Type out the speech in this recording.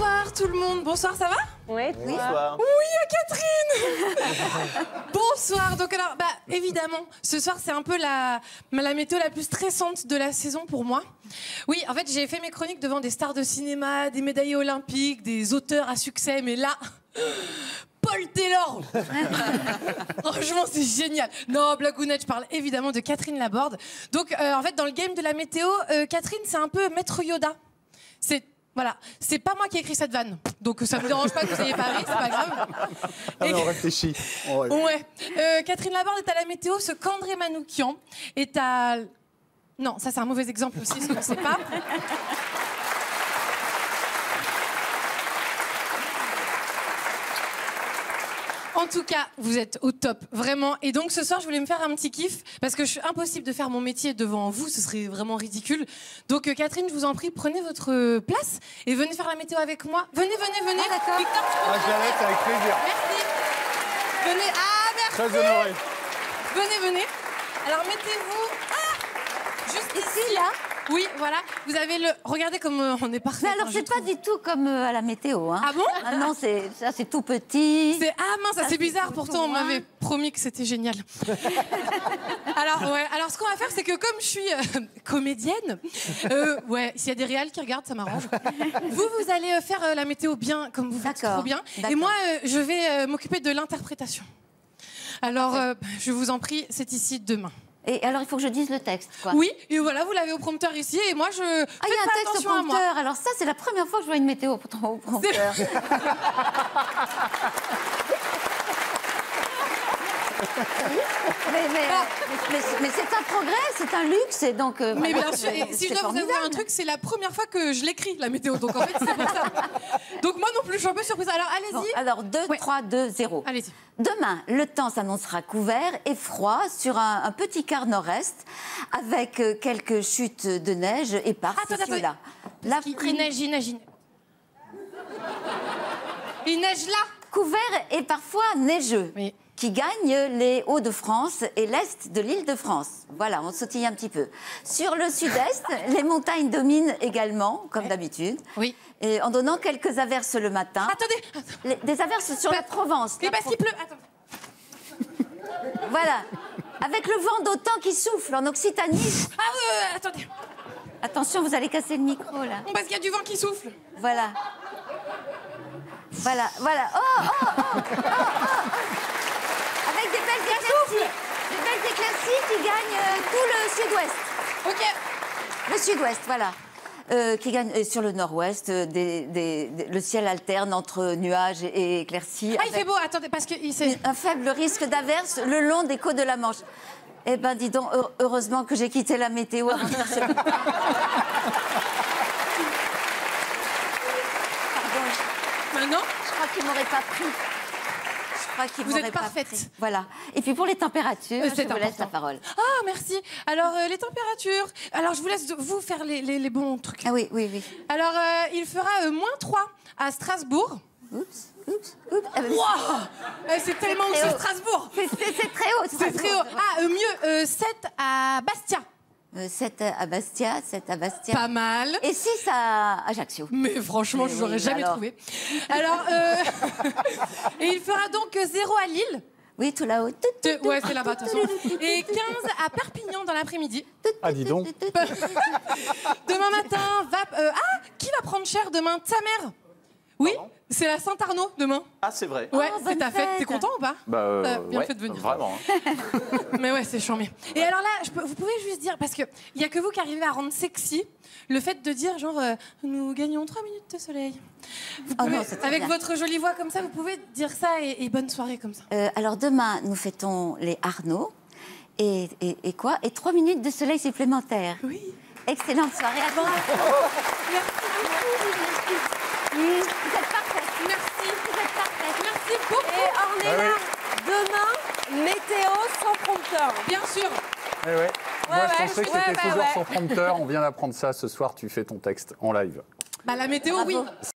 le monde. Bonsoir, ça va Oui, Bonsoir. Bonsoir. Donc alors, bah évidemment, ce soir c'est un peu la la météo la plus stressante de la saison pour moi. Oui, en fait, j'ai fait mes chroniques devant des stars de cinéma, des médaillés olympiques, des auteurs à succès, mais là. Paul Taylor Franchement, c'est génial. Non, blagounette, je parle évidemment de Catherine Laborde. Donc, euh, en fait, dans le game de la météo, euh, Catherine, c'est un peu maître Yoda. C'est voilà, c'est pas moi qui ai écrit cette vanne, donc ça me dérange pas que vous ayez pas ri, c'est pas grave. Ah, mais on réfléchit. On réfléchit. Ouais. Euh, Catherine Laborde est à la météo, ce qu'André Manoukian est à. Non, ça c'est un mauvais exemple aussi, ce qu'on ne sait pas. En tout cas, vous êtes au top, vraiment. Et donc ce soir, je voulais me faire un petit kiff parce que je suis impossible de faire mon métier devant vous, ce serait vraiment ridicule. Donc euh, Catherine, je vous en prie, prenez votre euh, place et venez faire la météo avec moi. Venez, venez, venez. Victor, tu peux Ah, je la laisse avec plaisir. Merci. Venez. Ah, merci. Très honoré. Venez, venez. Alors mettez-vous ah, juste ici. là Oui, voilà. Vous avez le. Regardez comme euh, on est parfait. Mais alors, je c'est pas trouve. du tout comme euh, à la météo. Hein. Ah bon? Ah non, c'est ça, c'est tout petit. C'est ah mince, ça, c'est bizarre. Pourtant, on m'avait promis que c'était génial. alors ouais. Alors ce qu'on va faire, c'est que comme je suis euh, comédienne, euh, ouais, s'il y a des réals qui regardent, ça m'arrange. vous, vous allez faire euh, la météo bien, comme vous faites D'accord, trop bien. Et d'accord. moi, euh, je vais euh, m'occuper de l'interprétation. Alors, euh, je vous en prie, c'est ici demain. Et alors, il faut que je dise le texte, quoi. Oui, et voilà, vous l'avez au prompteur ici, et moi, je. Ah, il y a un texte au prompteur. Alors ça, c'est la première fois que je vois une météo au prompteur. mais mais, mais, mais- mais c'est un progrès, c'est un luxe, et donc. euh, Mais bien sûr, et si je dois vous avouer un truc, c'est la première fois que je l'écris, la météo. Donc en fait, c'est pour ça. Donc moi non plus, je suis un peu surprise. Alors Bon, allez-y. alors 2, Ouais. 3, 2, 0. Allez-y. Demain, le temps s'annoncera couvert et froid sur un, un petit quart nord-est, avec euh, quelques chutes de neige éparses Attends, ici ou là. Neige, il neige, il neige. Il neige là. couvert et parfois neigeux. Oui. Qui gagne les Hauts-de-France et l'Est de l'île de France. Voilà, on sautille un petit peu. Sur le sud-est, les montagnes dominent également, comme d'habitude. Oui. Et en donnant quelques averses le matin. Attendez. Les- des averses sur la Provence. La Pro- qu'il pleut. Attends. Voilà. Avec le vent d'autant qui souffle en Occitanie. Ah euh, attendez. Attention, vous allez casser le micro là. Parce qu'il y a du vent qui souffle. Voilà. Voilà, voilà. Oh, oh, oh, oh, oh, oh. Avec des belles éclaircies. Des belles éclaircies qui le sud-ouest. Ok. Le sud-ouest, voilà. Euh, qui gagne euh, sur le nord-ouest, euh, des- des- des- le ciel alterne entre nuages et éclaircies. Ah, il avec fait beau. Attendez, parce que il s'est. Un faible risque d'averse le long des côtes de la Manche. Eh ben, dis donc, heu- heureusement que j'ai quitté la météo avant de faire ce... Pardon. Maintenant. Je crois qu'il m'aurait pas pris. Crois Vous êtes parfaite. Voilà. Et puis pour les températures, Euh, je vous laisse la parole. Ah, merci. Alors, euh, les températures. Alors, je vous laisse vous faire les, les- les bons trucs. Ah oui, oui, oui. Alors, euh, il fera moins 3 à Strasbourg. Oups, oups, oups. Ah, Euh, C'est tellement haut. Strasbourg. C'est très haut. C'est très haut. Ah, mieux, euh, 7 à Bastia. 7 à Bastia, 7 à Bastia. Pas mal. Et 6 à Ajaccio. Mais franchement, Mais je n'aurais oui, jamais alors. trouvé. Alors, euh, et il fera donc 0 à Lille. Oui, tout là-haut. Tout, Te- tout, Ouais, c'est là-bas, de Et 15 à Perpignan dans l'après-midi. Ah, dis donc. Demain matin, va. euh, ah, qui va prendre cher demain Ta mère Oui, c'est la Saint-Arnaud demain. Ah, c'est vrai. Ouais, Oh, c'est bonne ta fête. T'es content ou pas Bah, euh, bien ouais, fait de venir. Vraiment. hein. Mais ouais, c'est charmé. Et alors là, je peux- vous pouvez juste dire, parce qu'il n'y a que vous qui arrivez à rendre sexy le fait de dire, genre, euh, nous gagnons 3 minutes de soleil. Vous Oh pouvez- non, avec bien. votre jolie voix comme ça, vous pouvez dire ça et, et bonne soirée comme ça. Euh, alors demain, nous fêtons les Arnaud. Et, et, et quoi? Et 3 minutes de soleil supplémentaire. Oui. Excellente soirée à toi. Vous êtes parfaite. Merci. Vous êtes parfaite. Merci beaucoup. on est Ah oui. là demain, météo sans prompteur. Bien sûr. Eh ouais. Moi, ouais, je pensais que c'était ouais, toujours ouais. sans prompteur. On vient d'apprendre ça ce soir. Tu fais ton texte en live. Bah, la météo, Bravo. oui.